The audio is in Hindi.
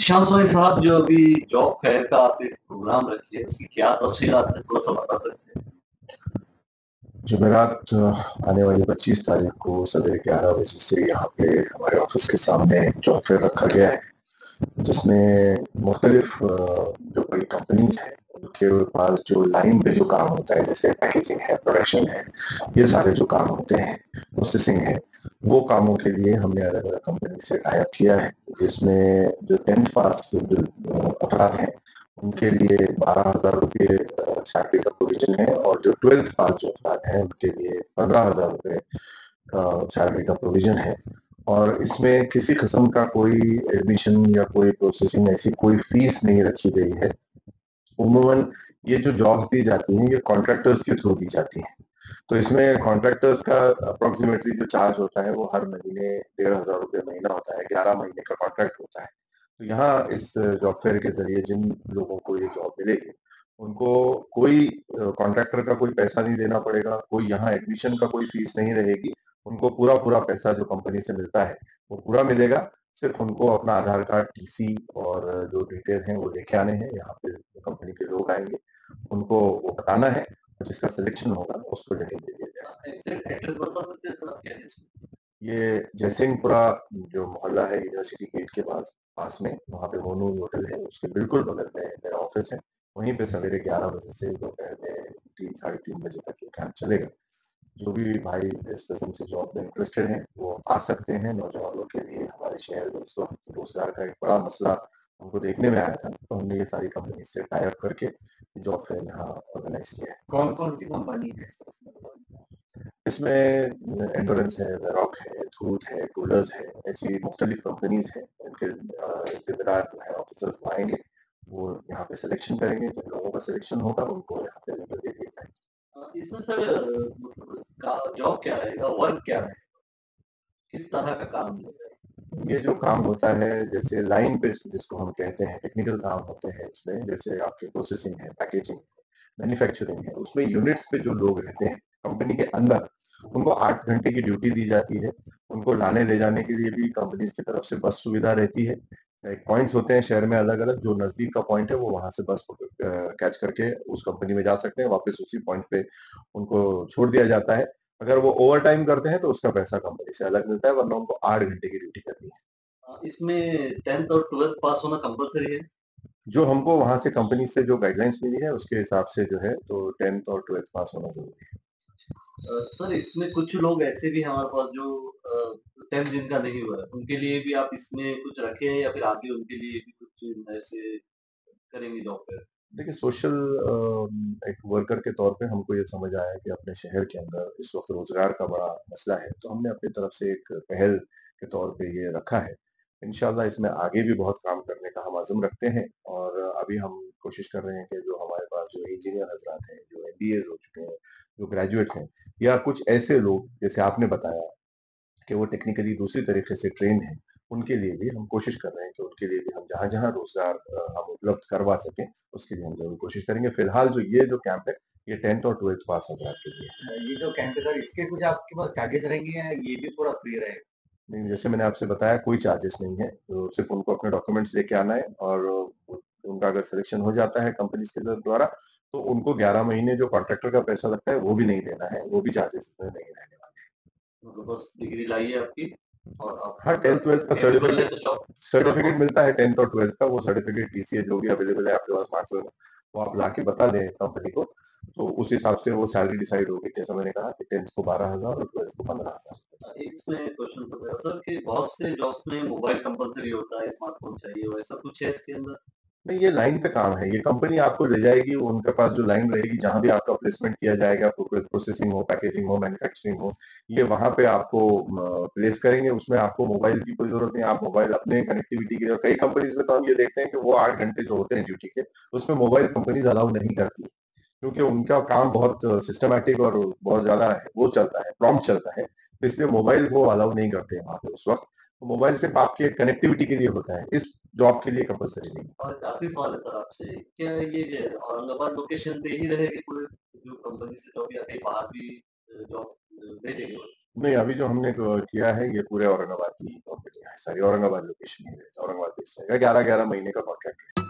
शाम सोनी साहब, जो अभी जॉब फेयर का आप एक प्रोग्राम रखिए उसकी क्या तफसीलात है थोड़ा सा बता सकते हैं? जुमेरात आने वाली 25 तारीख को सवेरे ग्यारह बजे से यहाँ पे हमारे ऑफ़िस के सामने जॉब फेयर रखा गया है, जिसमें मुख्तलिफ़ जो बड़ी कंपनीज़ हैं उनके पास जो लाइन पे जो काम होता है, जैसे पैकेजिंग है प्रोडक्शन है, ये सारे जो काम होते हैं प्रोसेसिंग है, वो कामों के लिए हमने अलग अलग कंपनी से टाइप किया है, जिसमें जो टेंथ पास जो अफराद हैं, उनके लिए बारह हज़ार रुपये सैलरी का प्रोविज़न है और जो ट्वेल्थ पास जो अफराद हैं, उनके लिए पंद्रह हज़ार रुपये सैलरी का प्रोविज़न है। और इसमें किसी किस्म का कोई एडमिशन या कोई प्रोसेसिंग ऐसी कोई फ़ीस नहीं रखी गई है। उमूमन ये जो जॉब्स दी जाती हैं, ये कॉन्ट्रैक्टर्स के थ्रू दी जाती हैं। तो इसमें कॉन्ट्रैक्टर्स का अप्रोक्सीमेटली जो चार्ज होता है, वो हर महीने डेढ़ हज़ार रुपये महीना होता है, ग्यारह महीने का कॉन्ट्रैक्ट होता है। तो यहाँ इस जॉब फेयर के ज़रिए जिन लोगों को ये जॉब मिलेगी, उनको कोई कॉन्ट्रैक्टर का कोई पैसा नहीं देना पड़ेगा, कोई यहाँ एडमिशन का कोई फ़ीस नहीं रहेगी, उनको पूरा पूरा पैसा जो कंपनी से मिलता है, वो पूरा मिलेगा। सिर्फ़ उनको अपना आधार कार्ड टीसी और जो डिटेल है वो लेके आने हैं। यहाँ पे कंपनी के लोग आएँगे उनको वो बताना है जिसका सिलेक्शन होगा उसको लेके दे दिया जाएगा ये जयसिंहपुरा जो मोहल्ला है यूनिवर्सिटी गेट के पास पास में वहाँ पे मोनू होटल है उसके बिल्कुल बगल में मेरा ऑफ़िस है। वहीं पे सवेरे ग्यारह बजे से दोपहर में तीन साढ़े तीन बजे तक ये कैंप चलेगा। जो भी भाई इस किस्म से जॉब में इंटरेस्टेड हैं वो आ सकते हैं। नौजवानों के लिए हमारे शहर में इस वक्त रोज़गार का एक बड़ा मसला हमको देखने में आया था। तो हमने ये सारी कंपनी से टाइप करके जॉब फेयर यहाँ ऑर्गेनाइज किया है। कौन कौन सी कंपनी है इसमें एंडोरेंस है वेरॉक है धूत है कूलर्स है ऐसी मुख्तलिफ़ कंपनीज़ हैं। उनके जिम्मेदार जो है ऑफिसर्स आएँगे वो यहाँ पे सिलेक्शन करेंगे। जिन लोगों का सिलेक्शन होगा उनको यहाँ पे लेकर दे दिया जाएगा इसमें सर जॉब क्या रहेगा वर्क क्या है? किस तरह का काम ये जो काम होता है, जैसे लाइन पे जिसको हम कहते हैं टेक्निकल काम होते हैं इसमें जैसे आपके प्रोसेसिंग है पैकेजिंग मैन्युफैक्चरिंग है, उसमें यूनिट्स पे जो लोग रहते हैं कंपनी के अंदर, उनको आठ घंटे की ड्यूटी दी जाती है। उनको लाने ले जाने के लिए भी कंपनी की तरफ़ से बस सुविधा रहती है। पॉइंट्स होते हैं शहर में अलग अलग जो नज़दीक का पॉइंट है वो वहाँ से बस कैच करके उस कंपनी में जा सकते हैं वापस उसी पॉइंट पे उनको छोड़ दिया जाता है। अगर वो ओवर टाइम करते हैं तो उसका पैसा कंपनी से अलग मिलता है वरना उनको आठ घंटे की ड्यूटी करनी है। इसमें टेंथ और ट्वेल्थ पास होना कंपलसरी है? जो हमको वहाँ से कंपनी से जो गाइडलाइंस मिली है उसके हिसाब से जो है तो टेंथ और ट्वेल्थ पास होना ज़रूरी है। सर इसमें कुछ लोग ऐसे भी हमारे पास जो टेंथ जिनका नहीं हुआ उनके लिए भी आप इसमें कुछ रखे हैं या फिर आगे उनके लिए भी कुछ ऐसे करेंगे पे? देखिए सोशल एक वर्कर के तौर पे हमको ये समझ आया कि अपने शहर के अंदर इस वक्त रोज़गार का बड़ा मसला है। तो हमने अपनी तरफ़ से एक पहल के तौर पे ये रखा है। इनशाला इसमें आगे भी बहुत काम करने का हम आज़म रखते हैं और अभी हम कोशिश कर रहे हैं कि जो हमारे पास जो इंजीनियर हजरात हैं, जो एम हो चुके हैं, जो ग्रेजुएट्स हैं या कुछ ऐसे लोग, जैसे आपने बताया कि वो टेक्निकली दूसरी तरीके से ट्रेन है उनके लिए भी हम कोशिश कर रहे हैं कि उनके लिए भी हम जहाँ जहाँ रोज़गार हम उपलब्ध करवा सकें उसके लिए हम ज़रूर कोशिश करेंगे। फ़िलहाल जो ये जो कैंप है ये टेंथ और ट्वेल्थ पास हजरात के लिए। ये जो कैंप है सर इसके कुछ आपके पास चार्जेस रहेंगे या ये भी पूरा फ्री रहेगा नहीं जैसे मैंने आपसे बताया कोई चार्जेस नहीं है। तो सिर्फ़ उनको अपने डॉक्यूमेंट्स लेके आना है और उनका अगर सिलेक्शन हो जाता है कंपनी के द्वारा तो उनको 11 महीने जो कॉन्ट्रैक्टर का पैसा लगता है वो भी नहीं देना है वो भी चार्जेस नहीं मतलब बस डिग्री लाइए आपकी और हाँ टेंथ ट्वेल्थ का सर्टिफिकेट सर्टिफिकेट मिलता है टेंथ और ट्वेल्थ का वो सर्टिफिकेट टीसीए जो भी अवेलेबल है आपके पास स्मार्टफ़ोन वो आप ला के बता दें कंपनी को। तो उस हिसाब से वो सैलरी डिसाइड होगी जैसा मैंने कहा कि टेंथ को बारह हज़ार और ट्वेल्थ को पंद्रह हज़ार। इसमें क्वेश्चन सर कि बहुत से जॉब्स में मोबाइल कंपलसरी होता है स्मार्टफ़ोन चाहिए वैसा कुछ है इसके अंदर? नहीं, ये लाइन पे काम है। ये कंपनी आपको ले जाएगी उनके पास जो लाइन रहेगी, जहाँ भी आपका प्लेसमेंट किया जाएगा प्रोसेसिंग हो पैकेजिंग हो मैन्युफैक्चरिंग हो, ये वहाँ पे आपको प्लेस करेंगे। उसमें आपको मोबाइल की कोई ज़रूरत नहीं। आप मोबाइल अपने कनेक्टिविटी के लिए कई कंपनीज़ में तो हम ये देखते हैं कि वो आठ घंटे जो होते हैं ड्यूटी के, उसमें मोबाइल कंपनीज़ अलाउ नहीं करती क्योंकि उनका काम बहुत सिस्टमेटिक और बहुत ज़्यादा है, वो चलता है प्रॉम्प्ट चलता है तो इसलिए मोबाइल वो अलाउ नहीं करते हैं वहाँ पे उस वक्त। तो मोबाइल सिर्फ़ आपके कनेक्टिविटी के लिए होता है। इस जॉब के लिए कंपलसरी नहीं और काफ़ी सवाल है सर आपसे। क्या ये औरंगाबाद लोकेशन पे ही रहेगी कोई जो कंपनी से जॉब या कहीं बाहर भी जॉब भेजेंगे? नहीं, अभी जो हमने किया है ये पूरे औरंगाबाद की ही है। सारी, औरंगाबाद लोकेशन ही है, औरंगाबाद बेस्ड रहेगा। ग्यारह ग्यारह महीने का कॉन्ट्रैक्ट है।